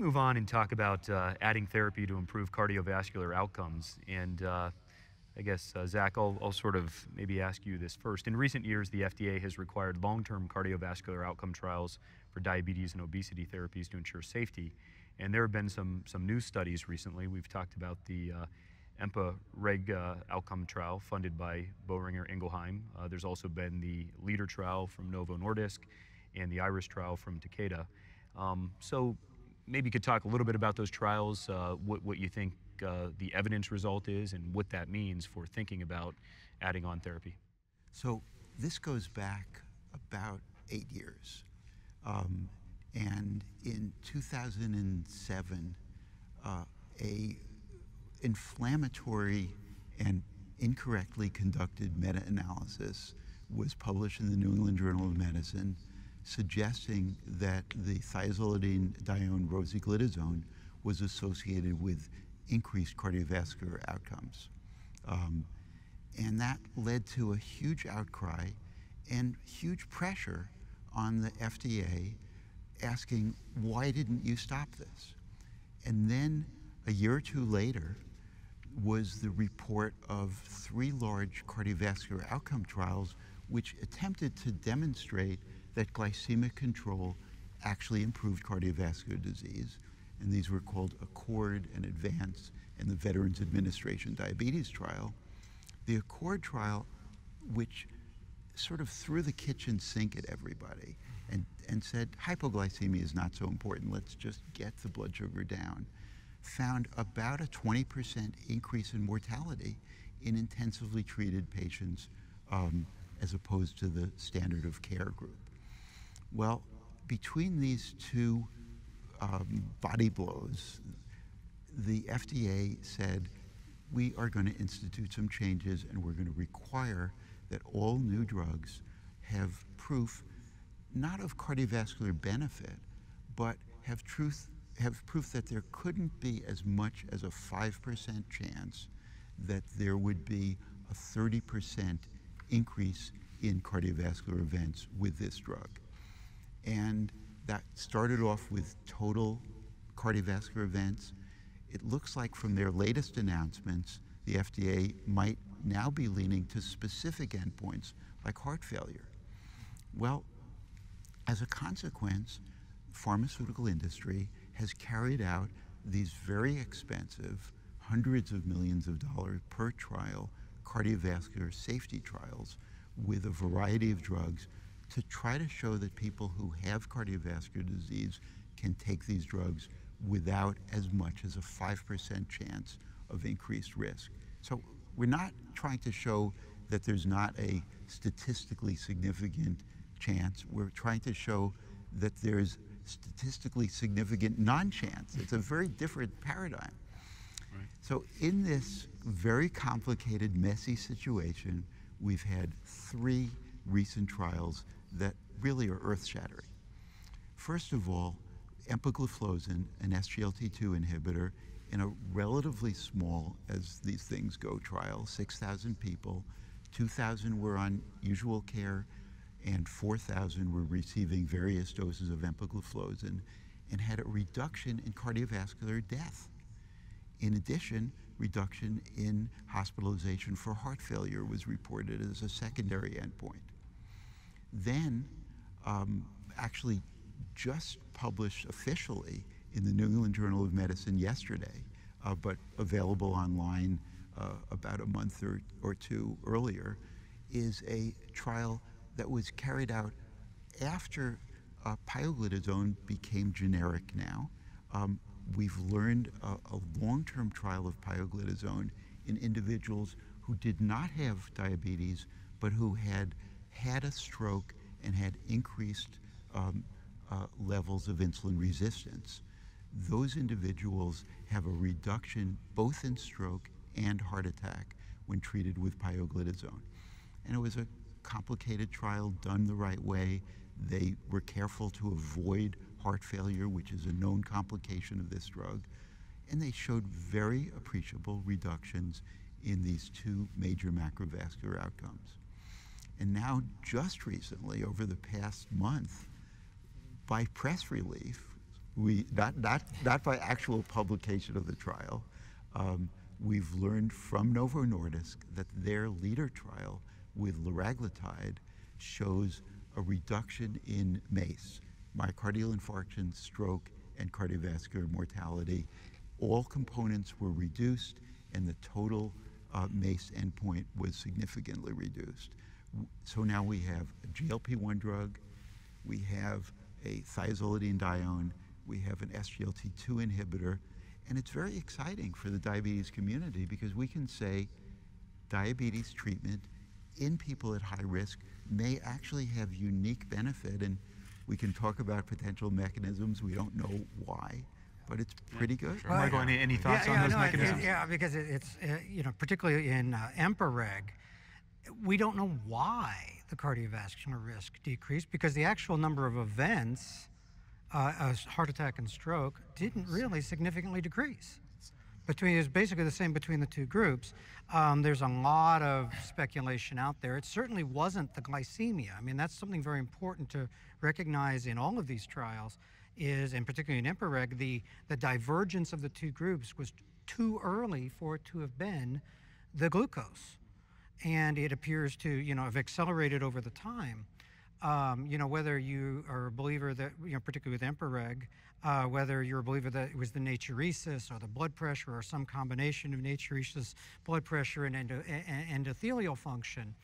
move on and talk about uh, adding therapy to improve cardiovascular outcomes. And uh, I guess, uh, Zach, I'll, I'll, sort of maybe ask you this first. In recent years, the FDA has required long term cardiovascular outcome trials for diabetes and obesity therapies to ensure safety. And there have been some, some new studies recently. We've talked about the uh, EMPA reg uh, outcome trial funded by Boehringer Ingelheim. Uh, there's also been the LEADER trial from Novo Nordisk and the IRIS trial from Takeda. Um, so maybe you could talk a little bit about those trials, uh, what, what you think uh, the evidence result is, and what that means for thinking about adding on therapy. So this goes back about eight years. Um, and in 2007, uh, a inflammatory and incorrectly conducted meta-analysis was published in the New England Journal of Medicine suggesting that the thiazolidine dione rosiglitazone was associated with increased cardiovascular outcomes. Um, and that led to a huge outcry and huge pressure on the FDA asking, why didn't you stop this? And then a year or two later was the report of three large cardiovascular outcome trials which attempted to demonstrate that glycemic control actually improved cardiovascular disease. And these were called ACCORD and ADVANCE and the Veterans Administration Diabetes Trial. The ACCORD trial, which sort of threw the kitchen sink at everybody and, and said hypoglycemia is not so important, let's just get the blood sugar down, found about a 20% increase in mortality in intensively treated patients um, as opposed to the standard of care group. Well, between these two um, body blows, the FDA said, we are going to institute some changes and we're going to require that all new drugs have proof not of cardiovascular benefit, but have truth have proof that there couldn't be as much as a 5% chance that there would be a 30% increase in cardiovascular events with this drug. And that started off with total cardiovascular events. It looks like from their latest announcements, the FDA might now be leaning to specific endpoints like heart failure. Well, as a consequence, pharmaceutical industry has carried out these very expensive, hundreds of millions of dollars per trial cardiovascular safety trials with a variety of drugs to try to show that people who have cardiovascular disease can take these drugs without as much as a 5% chance of increased risk. So we're not trying to show that there's not a statistically significant chance. We're trying to show that there's statistically significant non-chance. It's a very different paradigm. Right. So in this very complicated, messy situation, we've had three recent trials that really are earth-shattering. First of all, empagliflozin, an SGLT2 inhibitor, in a relatively small, as these things go, trial, 6,000 people, 2,000 were on usual care, and 4,000 were receiving various doses of empagliflozin and had a reduction in cardiovascular death. In addition, reduction in hospitalization for heart failure was reported as a secondary endpoint. Then, um, actually, just published officially in the New England Journal of Medicine yesterday, uh, but available online uh, about a month or, or two earlier, is a trial that was carried out after uh, pioglitazone became generic now. Um, we've learned a, a long-term trial of pioglitazone in individuals who did not have diabetes, but who had had a stroke and had increased um, uh, levels of insulin resistance. Those individuals have a reduction both in stroke and heart attack when treated with pioglitazone. And it was a complicated trial done the right way. They were careful to avoid heart failure, which is a known complication of this drug. And they showed very appreciable reductions in these two major macrovascular outcomes. And now, just recently, over the past month, by press release, we not not not by actual publication of the trial. Um, we've learned from Novo Nordisk that their leader trial with liraglutide shows a reduction in MACE, myocardial infarction, stroke, and cardiovascular mortality. All components were reduced, and the total uh, MACE endpoint was significantly reduced. So now we have a GLP-1 drug, we have a thiazolidinedione, we have an SGLT2 inhibitor, and it's very exciting for the diabetes community because we can say diabetes treatment in people at high risk may actually have unique benefit and we can talk about potential mechanisms. We don't know why, but it's pretty good. Sure. Michael, any, any thoughts yeah, on yeah, those no, mechanisms? It, yeah, because it, it's, uh, you know, particularly in uh, EMPA-REG, we don't know why the cardiovascular risk decreased because the actual number of events, uh, heart attack and stroke, didn't really significantly decrease. Between is basically the same between the two groups. Um, there's a lot of speculation out there. It certainly wasn't the glycemia. I mean, that's something very important to recognize in all of these trials. Is and particularly in EMPA-REG, the the divergence of the two groups was too early for it to have been the glucose and it appears to you know have accelerated over the time. Um, you know whether you are a believer that you know particularly with EMPA-REG, uh, whether you're a believer that it was the natriuresis or the blood pressure or some combination of natriuresis, blood pressure, and endo, endothelial function.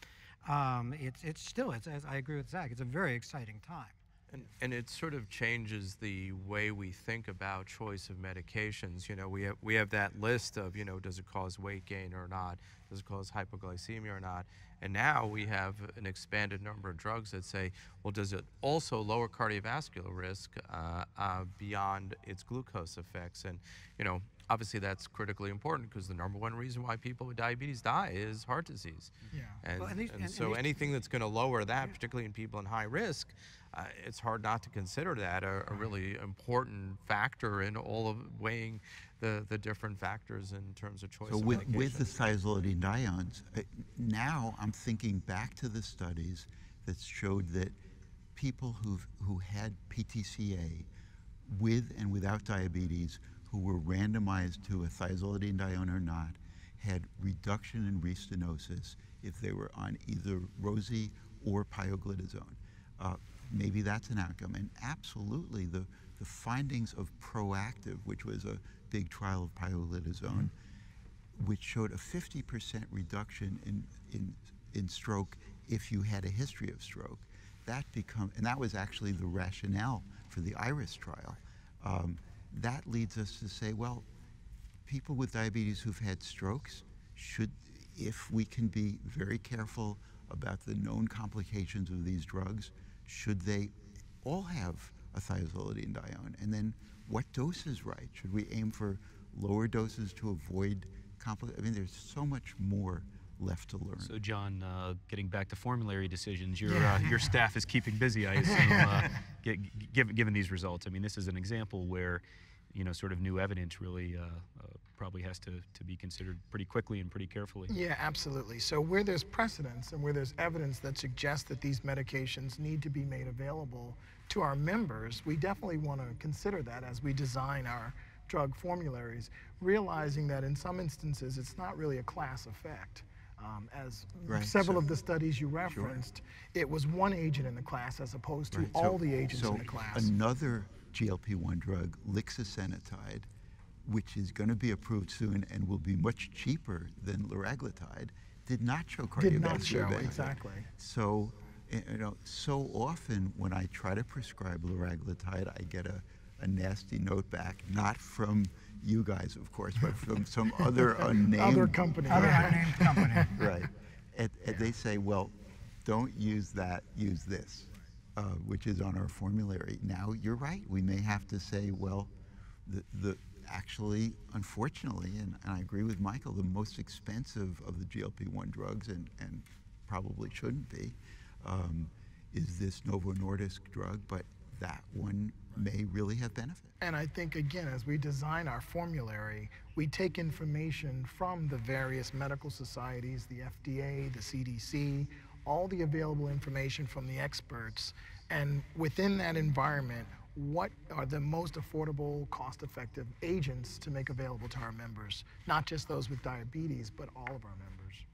Um, it's it's still it's as I agree with Zach. It's a very exciting time. And, and it sort of changes the way we think about choice of medications. You know, we have, we have that list of, you know, does it cause weight gain or not? Does it cause hypoglycemia or not? And now we have an expanded number of drugs that say, well, does it also lower cardiovascular risk uh, uh, beyond its glucose effects? And, you know, obviously that's critically important because the number one reason why people with diabetes die is heart disease. Yeah. And, well, and, these, and, and so anything that's going to lower that, yeah. particularly in people in high risk, it's hard not to consider that a, a, really important factor in all of weighing the, the different factors in terms of choice. So with, with the thiazolidinediones, uh, now I'm thinking back to the studies that showed that people who who had PTCA with and without diabetes who were randomized to a thiazolidinedione or not had reduction in restenosis if they were on either Rosi or pioglitazone. Uh, maybe that's an outcome. And absolutely, the, the findings of PROACTIVE, which was a big trial of pioglitazone, which showed a 50% reduction in, in, in stroke if you had a history of stroke. That become, and that was actually the rationale for the IRIS trial. Um, that leads us to say, well, people with diabetes who've had strokes should, if we can be very careful about the known complications of these drugs, should they all have a thiazolidinedione? And then what dose is right? Should we aim for lower doses to avoid complications? I mean, there's so much more left to learn. So, John, uh, getting back to formulary decisions, your uh, your staff is keeping busy, I assume, uh, get, given given these results. I mean, this is an example where, you know, sort of new evidence really uh, uh, probably has to, to be considered pretty quickly and pretty carefully. Yeah, absolutely. So where there's precedence and where there's evidence that suggests that these medications need to be made available to our members, we definitely want to consider that as we design our drug formularies, realizing that in some instances it's not really a class effect. Um, as right. several so, of the studies you referenced, sure. it was one agent in the class as opposed to right. all so, the agents so in the class. Another GLP-1 drug, lixisenatide, which is going to be approved soon and will be much cheaper than liraglutide, did not show cardiovascular did not show, benefit. Exactly. So, you know, so often when I try to prescribe liraglutide, I get a, a nasty note back, not from you guys, of course, but from some other unnamed other company, other unnamed company. right. And, and, they say, well, don't use that, use this, uh, which is on our formulary. Now you're right. We may have to say, well, the, the actually, unfortunately, and, and, I agree with Michael, the most expensive of the GLP-1 drugs, and, and probably shouldn't be, um, is this Novo Nordisk drug, but that one may really have benefit. And I think, again, as we design our formulary, we take information from the various medical societies, the FDA, the CDC, all the available information from the experts, and within that environment, what are the most affordable, cost-effective agents to make available to our members, not just those with diabetes, but all of our members.